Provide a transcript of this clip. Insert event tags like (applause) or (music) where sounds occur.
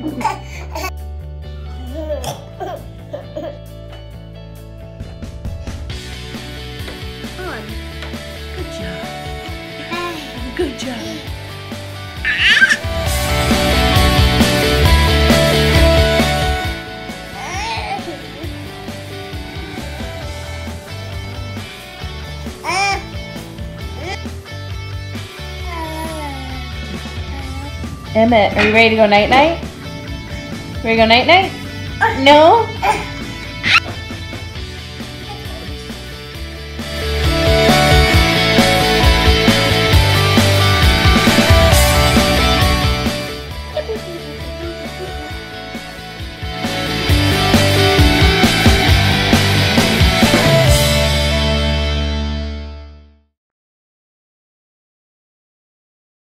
Good job. Good job. Emmett, are you ready to go night-night? Ready to go night night? No? (laughs)